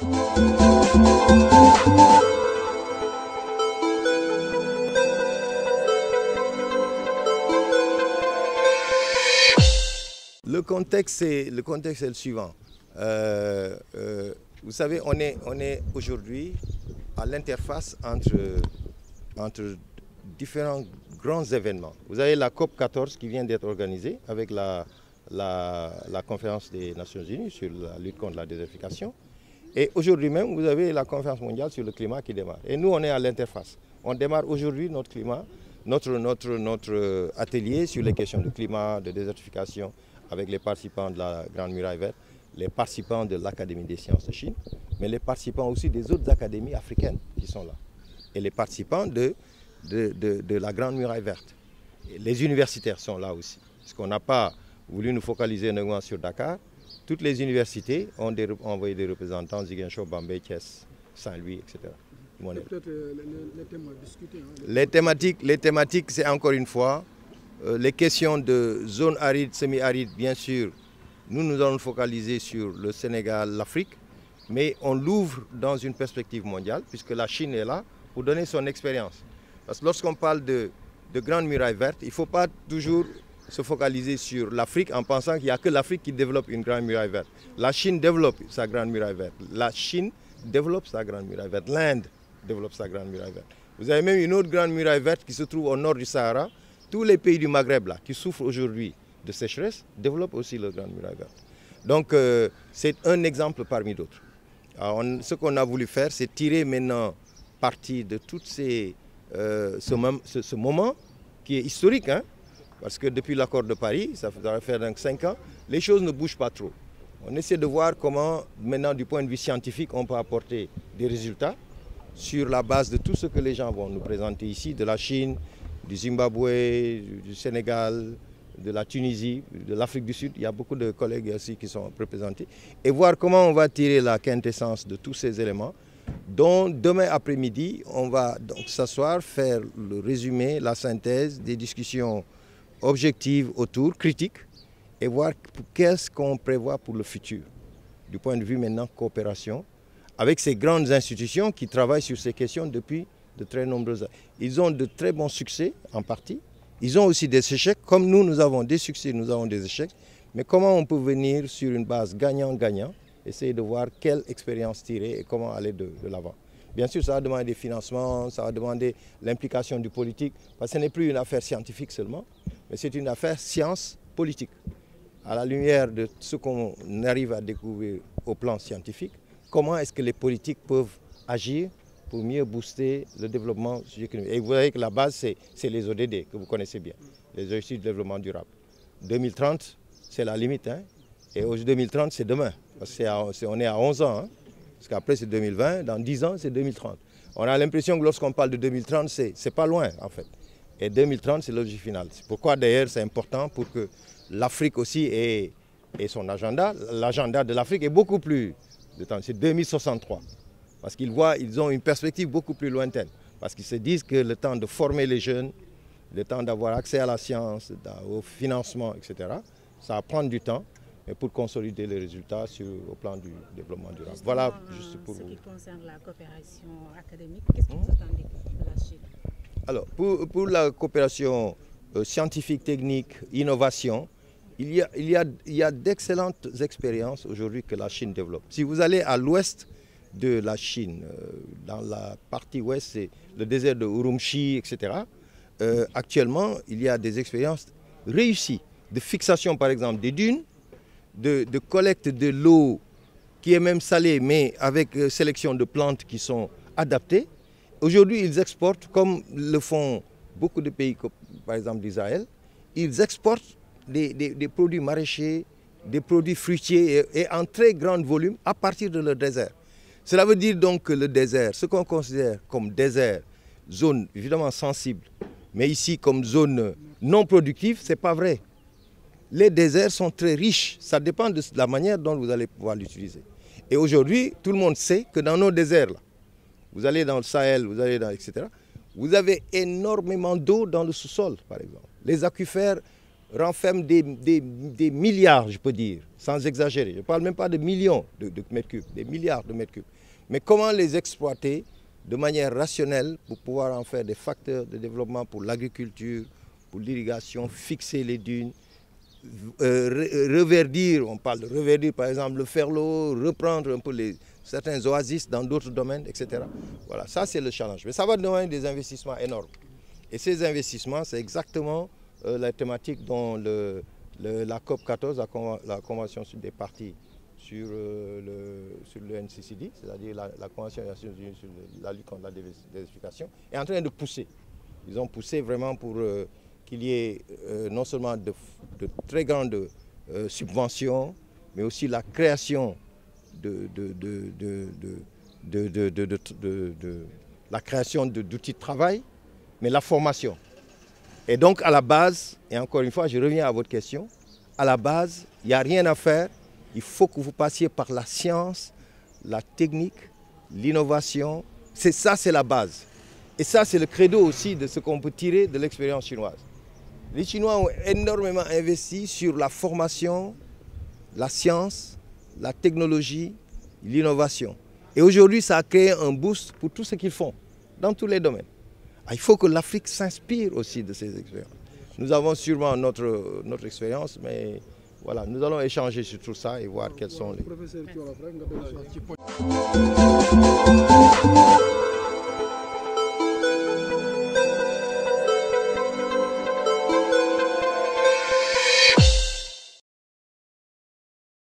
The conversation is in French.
Le contexte, c'est le, contexte est le suivant. Euh, euh, vous savez, on est, on est aujourd'hui à l'interface entre, entre différents grands événements. Vous avez la COP 14 qui vient d'être organisée avec la, la, la, conférence des Nations Unies sur la lutte contre la désertification. Et aujourd'hui même, vous avez la conférence mondiale sur le climat qui démarre. Et nous, on est à l'interface. On démarre aujourd'hui notre climat, notre, notre, notre atelier sur les questions de climat, de désertification, avec les participants de la Grande Muraille Verte, les participants de l'Académie des sciences de Chine, mais les participants aussi des autres académies africaines qui sont là. Et les participants de, de, de, la Grande Muraille Verte. Les universitaires sont là aussi. Parce qu'on n'a pas voulu nous focaliser uniquement sur Dakar. Toutes les universités ont, des, envoyé des représentants, Ziguinchor, Bambay, Thiès, Saint-Louis, etc. Peut-être euh, les, les, thèmes à discuter. Hein, les... les thématiques, les thématiques c'est encore une fois euh, les questions de zones arides, semi-arides, bien sûr, nous nous allons focaliser sur le Sénégal, l'Afrique, mais on l'ouvre dans une perspective mondiale, puisque la Chine est là pour donner son expérience. Parce que lorsqu'on parle de, de grande muraille verte, il ne faut pas toujours se focaliser sur l'Afrique en pensant qu'il n'y a que l'Afrique qui développe une grande muraille verte. La Chine développe sa grande muraille verte. La Chine développe sa grande muraille verte. L'Inde développe sa grande muraille verte. Vous avez même une autre grande muraille verte qui se trouve au nord du Sahara, tous les pays du Maghreb là, qui souffrent aujourd'hui de sécheresse développent aussi leur grande muraille verte. Donc euh, c'est un exemple parmi d'autres. Ce qu'on a voulu faire, c'est tirer maintenant parti de tout euh, ce, moment qui est historique, hein, parce que depuis l'accord de Paris, ça va faire donc 5 ans, les choses ne bougent pas trop. On essaie de voir comment, maintenant, du point de vue scientifique, on peut apporter des résultats sur la base de tout ce que les gens vont nous présenter ici, de la Chine, du Zimbabwe, du Sénégal, de la Tunisie, de l'Afrique du Sud. Il y a beaucoup de collègues aussi qui sont représentés. Et voir comment on va tirer la quintessence de tous ces éléments, dont demain après-midi, on va donc s'asseoir, faire le résumé, la synthèse des discussions objectives autour, critiques, et voir qu'est-ce qu'on prévoit pour le futur, du point de vue maintenant coopération, avec ces grandes institutions qui travaillent sur ces questions depuis de très nombreuses années. Ils ont de très bons succès en partie. Ils ont aussi des échecs. Comme nous, nous avons des succès, nous avons des échecs. Mais comment on peut venir sur une base gagnant-gagnant, essayer de voir quelle expérience tirer et comment aller de l'avant? Bien sûr, ça va demander des financements, ça va demander l'implication du politique, parce que ce n'est plus une affaire scientifique seulement, mais c'est une affaire science politique. À la lumière de ce qu'on arrive à découvrir au plan scientifique, comment est-ce que les politiques peuvent agir pour mieux booster le développement économique. Et vous voyez que la base, c'est les ODD, que vous connaissez bien, les objectifs de développement durable. 2030, c'est la limite. Hein? Et aujourd'hui, 2030, c'est demain. Parce qu'on est à 11 ans. Hein? Parce qu'après, c'est 2020. Dans 10 ans, c'est 2030. On a l'impression que lorsqu'on parle de 2030, c'est pas loin, en fait. Et 2030, c'est l'objectif final. C'est pourquoi, d'ailleurs, c'est important pour que l'Afrique aussi ait, son agenda. L'agenda de l'Afrique est beaucoup plus... C'est 2063 parce qu'ils voient, ils ont une perspective beaucoup plus lointaine, parce qu'ils se disent que le temps de former les jeunes, le temps d'avoir accès à la science, au financement, etc., ça va prendre du temps, mais pour consolider les résultats sur, au plan du développement durable. Justement, voilà, juste pour ce vous. qui concerne la coopération académique, qu'est-ce que vous attendez de la Chine Alors, pour, pour la coopération euh, scientifique, technique, innovation, il y a, il y a, il y a d'excellentes expériences aujourd'hui que la Chine développe. Si vous allez à l'ouest de la Chine. Euh, Dans la partie ouest, c'est le désert de Urumqi, etc. Euh, actuellement, il y a des expériences réussies de fixation, par exemple, des dunes, de, collecte de l'eau qui est même salée, mais avec euh, sélection de plantes qui sont adaptées. Aujourd'hui, ils exportent, comme le font beaucoup de pays, par exemple d'Israël, ils exportent des produits maraîchers, des produits fruitiers et, et en très grand volume à partir de leur désert. Cela veut dire donc que le désert, ce qu'on considère comme désert, zone évidemment sensible, mais ici comme zone non productive, ce n'est pas vrai. Les déserts sont très riches, ça dépend de la manière dont vous allez pouvoir l'utiliser. Et aujourd'hui, tout le monde sait que dans nos déserts, là, vous allez dans le Sahel, vous allez dans, etc., vous avez énormément d'eau dans le sous-sol, par exemple. Les aquifères renferme des, milliards, je peux dire, sans exagérer. Je ne parle même pas de millions de, mètres cubes, des milliards de mètres cubes. Mais comment les exploiter de manière rationnelle pour pouvoir en faire des facteurs de développement pour l'agriculture, pour l'irrigation, fixer les dunes, euh, reverdir, on parle de reverdir par exemple le ferlo, reprendre un peu les, certains oasis dans d'autres domaines, etc. Voilà, ça c'est le challenge. Mais ça va demander des investissements énormes. Et ces investissements, c'est exactement euh, la thématique dont la COP 14, la, Convention des partis sur, euh, le, sur le NCCD, c'est-à-dire la, Convention des Nations Unies sur la lutte contre la désertification, est en train de pousser. Ils ont poussé vraiment pour qu'il y ait non seulement de, très grandes subventions, mais aussi la création de, la création d'outils de travail, mais la formation. Et donc à la base, et encore une fois, je reviens à votre question, à la base, il n'y a rien à faire. Il faut que vous passiez par la science, la technique, l'innovation. C'est ça, c'est la base. Et ça, c'est le credo aussi de ce qu'on peut tirer de l'expérience chinoise. Les Chinois ont énormément investi sur la formation, la science, la technologie, l'innovation. Et aujourd'hui, ça a créé un boost pour tout ce qu'ils font, dans tous les domaines. Ah, il faut que l'Afrique s'inspire aussi de ces expériences. Nous avons sûrement notre, notre expérience, mais voilà, nous allons échanger sur tout ça et voir quels sont les...